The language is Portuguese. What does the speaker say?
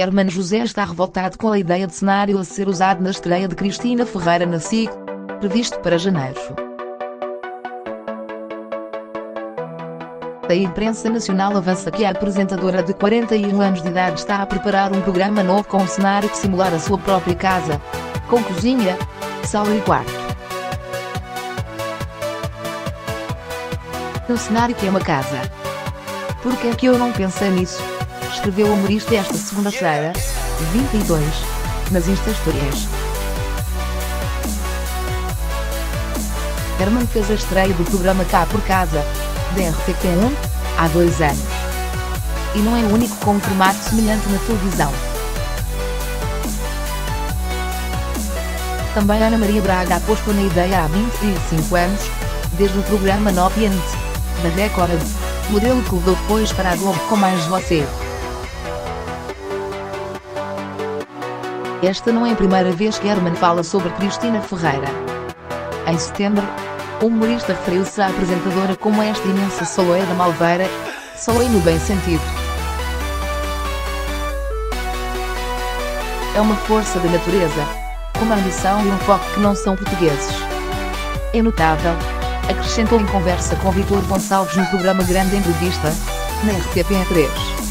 Hermano José está revoltado com a ideia de cenário a ser usado na estreia de Cristina Ferreira na SIC, previsto para janeiro. A imprensa nacional avança que a apresentadora de 41 anos de idade está a preparar um programa novo com um cenário que simular a sua própria casa, com cozinha, sala e quarto. Um cenário que é uma casa. Por que é que eu não pensei nisso? Escreveu o humorista esta segunda-feira, 22, nas Insta Stories. Herman fez a estreia do programa Cá por Casa, da RTP1, há dois anos. E não é o único com um formato semelhante na televisão. Também Ana Maria Braga apostou na ideia há 25 anos, desde o programa Noviente, da Record, modelo que levou depois para a Globo com mais você. Esta não é a primeira vez que Herman fala sobre Cristina Ferreira. Em setembro, o humorista referiu-se à apresentadora como esta imensa Saloé da Malveira, Saloé no bem sentido. É uma força da natureza, com uma ambição e um foco que não são portugueses. É notável, acrescentou em conversa com Vitor Gonçalves no programa Grande Entrevista, na RTP3.